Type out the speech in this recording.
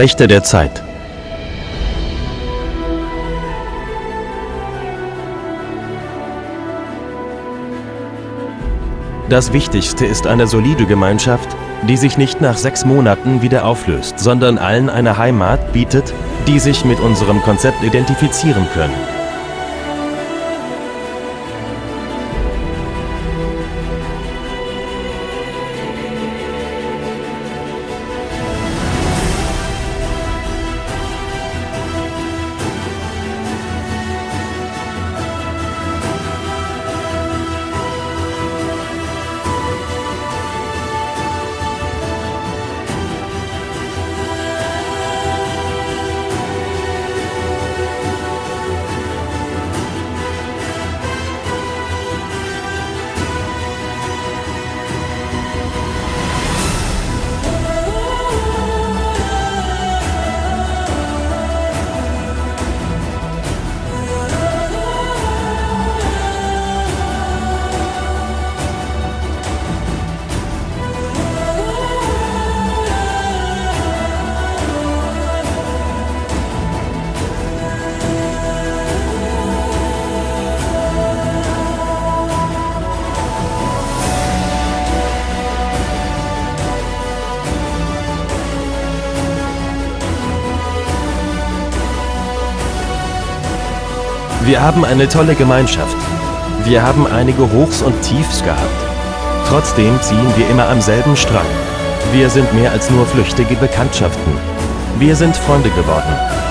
Wächter der Zeit. Das Wichtigste ist eine solide Gemeinschaft, die sich nicht nach sechs Monaten wieder auflöst, sondern allen eine Heimat bietet, die sich mit unserem Konzept identifizieren können. Wir haben eine tolle Gemeinschaft. Wir haben einige Hochs und Tiefs gehabt. Trotzdem ziehen wir immer am selben Strang. Wir sind mehr als nur flüchtige Bekanntschaften. Wir sind Freunde geworden.